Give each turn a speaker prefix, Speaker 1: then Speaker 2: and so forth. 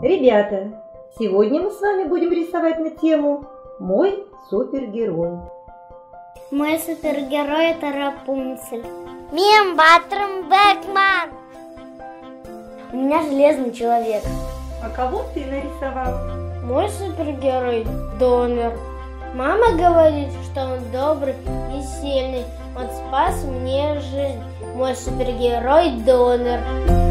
Speaker 1: Ребята, сегодня мы с вами будем рисовать на тему «Мой супергерой».
Speaker 2: Мой супергерой это Рапунцель.
Speaker 3: Мим Батром Бэкман.
Speaker 2: У меня железный человек.
Speaker 1: А кого ты нарисовал?
Speaker 2: Мой супергерой Донор. Мама говорит, что он добрый и сильный. Он спас мне жизнь. Мой супергерой Донор.